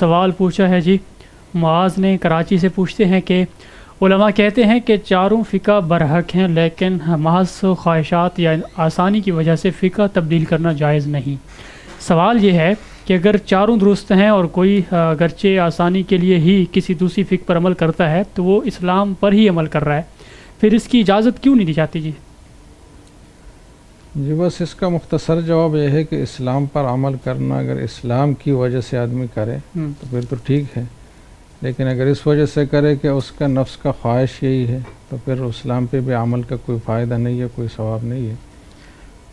सवाल पूछा है जी। मुआज ने कराची से पूछते हैं कि उलमा कहते हैं कि चारों फ़िका बरहक हैं, लेकिन महज ख्वाहिशात या आसानी की वजह से फ़िका तब्दील करना जायज़ नहीं। सवाल ये है कि अगर चारों दुरुस्त हैं और कोई अगरचे आसानी के लिए ही किसी दूसरी फ़िक पर अमल करता है तो वो इस्लाम पर ही अमल कर रहा है। फिर इसकी इजाज़त क्यों नहीं दी जाती जी? जी बस इसका मुख्तसर जवाब यह है कि इस्लाम पर अमल करना अगर इस्लाम की वजह से आदमी करे हम्म। तो फिर तो ठीक है। लेकिन अगर इस वजह से करे कि उसका नफ्स का ख्वाहिश यही है तो फिर इस्लाम पे भी अमल का कोई फ़ायदा नहीं है कोई सवाब नहीं है।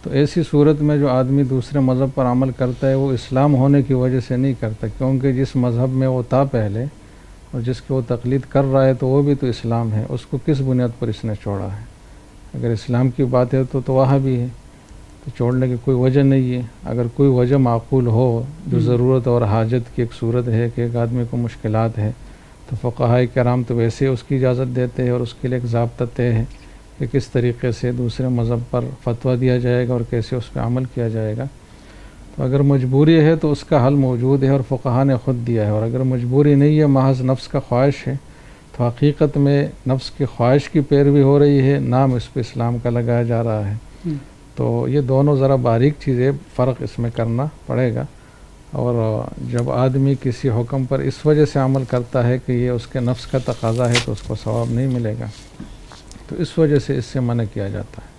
तो ऐसी सूरत में जो आदमी दूसरे मज़हब पर अमल करता है वो इस्लाम होने की वजह से नहीं करता क्योंकि जिस मज़हब में वो था पहले और जिसकी वो तकलीद कर रहा है तो वो भी तो इस्लाम है। उसको किस बुनियाद पर इसने छोड़ा है? अगर इस्लाम की बात है तो तो वहाँ भी है। तो छोड़ने की कोई वजह नहीं है। अगर कोई वजह माकूल हो जो ज़रूरत और हाजत की एक सूरत है कि एक आदमी को मुश्किल है तो फ़क़ा कराम तो वैसे उसकी इजाज़त देते हैं और उसके लिए एक जबता तय है कि किस तरीके से दूसरे मज़हब पर फतवा दिया जाएगा और कैसे उस पर अमल किया जाएगा। तो अगर मजबूरी है तो उसका हल मौजूद है और फ़ुकहा ने ख़ुद दिया है। और अगर मजबूरी नहीं है महज नफ्स का ख्वाहिश है तो हकीकत में नफ्स की ख्वाहिश की पैरवी हो रही है नाम इस पर इस्लाम का लगाया जा रहा है। हम्म। तो ये दोनों ज़रा बारीक चीज़ें, फ़र्क इसमें करना पड़ेगा। और जब आदमी किसी हुक्म पर इस वजह से अमल करता है कि ये उसके नफ्स का तकाजा है तो उसको सवाब नहीं मिलेगा। तो इस वजह से इससे मना किया जाता है।